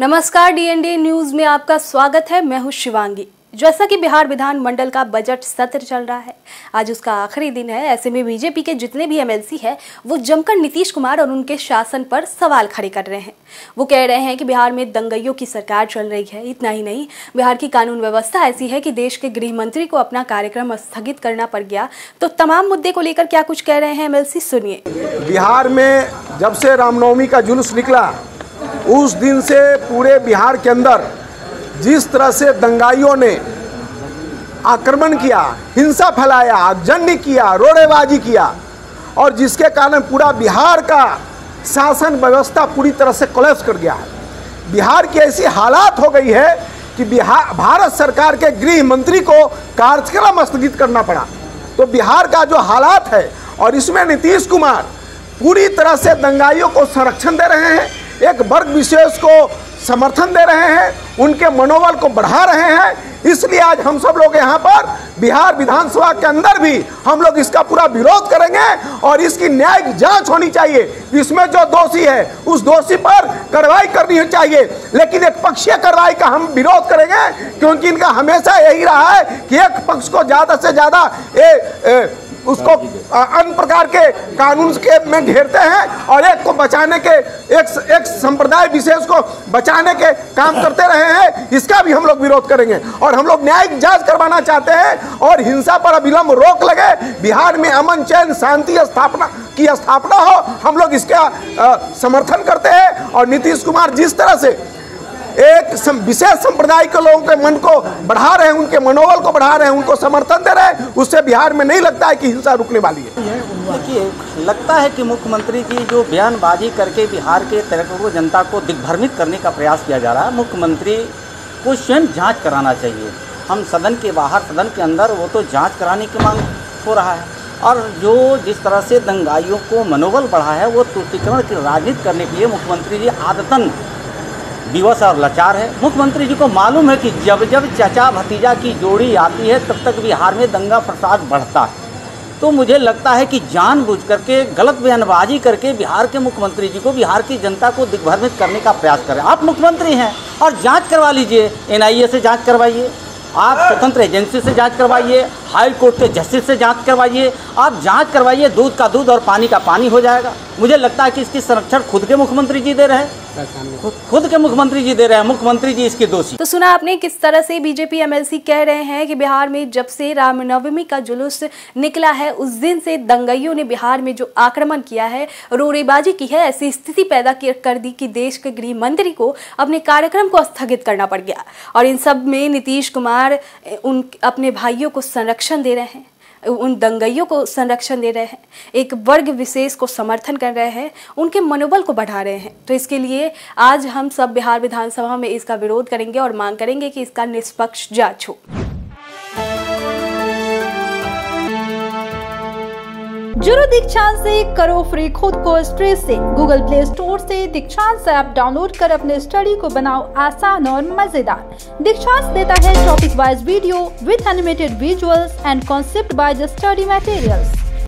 नमस्कार DND news में आपका स्वागत है। मैं हूँ शिवांगी। जैसा कि बिहार विधान मंडल का बजट सत्र चल रहा है, आज उसका आखिरी दिन है। ऐसे में बीजेपी के जितने भी एमएलसी हैं, वो जमकर नीतीश कुमार और उनके शासन पर सवाल खड़े कर रहे हैं। वो कह रहे हैं कि बिहार में दंगइयों की सरकार चल रही है, इतना ही नहीं। बिहार की कानून व्यवस्था ऐसी है कि देश के गृह मंत्री को अपना कार्यक्रम स्थगित करना पड़ गया। तो तमाम मुद्दे को लेकर क्या कुछ कह रहे हैं एमएलसी सुनिए। बिहार में जब से रामनवमी का जुलूस निकला उस दिन से पूरे बिहार के अंदर जिस तरह से दंगाइयों ने आक्रमण किया, हिंसा फैलाया आगजनी किया, रोड़ेबाजी किया, और जिसके कारण पूरा बिहार का शासन व्यवस्था पूरी तरह से कोलैप्स कर गया है। बिहार की ऐसी हालात हो गई है कि बिहार भारत सरकार के गृह मंत्री को कार्यक्रम स्थगित करना पड़ा। तो बिहार का जो हालात है, और इसमें नीतीश कुमार पूरी तरह से दंगाइयों को संरक्षण दे रहे हैं एक वर्ग विशेष को समर्थन दे रहे हैं, उनके मनोबल को बढ़ा रहे हैं, इसलिए आज हम सब लोग यहाँ पर बिहार विधानसभा के अंदर भी हम लोग इसका पूरा विरोध करेंगे और इसकी न्यायिक जाँच होनी चाहिए। इसमें जो दोषी है, उस दोषी पर कार्रवाई करनी चाहिए। लेकिन एक पक्षीय कार्रवाई का हम विरोध करेंगे, क्योंकि इनका हमेशा यही रहा है कि एक पक्ष को ज़्यादा से ज़्यादा उसको अन्य प्रकार के कानून के में घेरते हैं और एक को बचाने के एक एक संप्रदाय विशेष को बचाने के काम करते रहे हैं इसका भी हम लोग विरोध करेंगे। और हम लोग न्यायिक जाँच करवाना चाहते हैं और हिंसा पर अविलंब रोक लगे बिहार में अमन चैन शांति स्थापना की स्थापना हो हम लोग इसका समर्थन करते हैं। और नीतीश कुमार जिस तरह से एक विशेष संप्रदाय के लोगों के मन को बढ़ा रहे हैं, उनके मनोबल को बढ़ा रहे हैं, उनको समर्थन दे रहे हैं, उससे बिहार में नहीं लगता है कि हिंसा रुकने वाली है। देखिए, लगता है कि मुख्यमंत्री की जो बयानबाजी करके बिहार के तरह जनता को दिग्भ्रमित करने का प्रयास किया जा रहा है, मुख्यमंत्री को स्वयं जाँच कराना चाहिए। हम सदन के बाहर, सदन के अंदर वो तो जाँच कराने की मांग हो रहा है। और जो जिस तरह से दंगाइयों को मनोबल बढ़ा है, वो तुष्टिकरण की राजनीति करने के लिए मुख्यमंत्री जी आदतन विवश और लाचार है। मुख्यमंत्री जी को मालूम है कि जब जब चचा भतीजा की जोड़ी आती है, तब तक बिहार में दंगा फसाद बढ़ता है। तो मुझे लगता है कि जानबूझ करके, गलत बयानबाजी करके बिहार के मुख्यमंत्री जी को बिहार की जनता को दिग्भ्रमित करने का प्रयास करें। आप मुख्यमंत्री हैं और जाँच करवा लीजिए, एनआईए से जाँच करवाइए, आप स्वतंत्र एजेंसी से जाँच करवाइए हाई कोर्ट के जस्टिस से जाँच करवाइए। आप जाँच करवाइए, दूध का दूध और पानी का पानी हो जाएगा। मुझे लगता है कि इसकी संरक्षण खुद के मुख्यमंत्री जी दे रहे हैं। खुद के मुख्यमंत्री जी दे रहे हैं, मुख्यमंत्री जी इसके दोषी। तो सुना आपने किस तरह से बीजेपी एमएलसी कह रहे हैं कि बिहार में जब से रामनवमी का जुलूस निकला है, उस दिन से दंगइयों ने बिहार में जो आक्रमण किया है, रोड़ेबाजी की है, ऐसी स्थिति पैदा कर दी कि देश के गृह मंत्री को अपने कार्यक्रम को स्थगित करना पड़ गया। और इन सब में नीतीश कुमार, उन, अपने भाइयों को संरक्षण दे रहे हैं। उन दंगइयों को संरक्षण दे रहे हैं। एक वर्ग विशेष को समर्थन कर रहे हैं। उनके मनोबल को बढ़ा रहे हैं। तो इसके लिए आज हम सब बिहार विधानसभा में इसका विरोध करेंगे और मांग करेंगे कि इसका निष्पक्ष जाँच। हो जुड़ो दीक्षांत से करो फ्री खुद को स्ट्रेस से। गूगल प्ले स्टोर से दीक्षांत ऐप डाउनलोड कर अपने स्टडी को बनाओ आसान और मज़ेदार। दीक्षांत देता है topic wise video with animated visuals and concept the study materials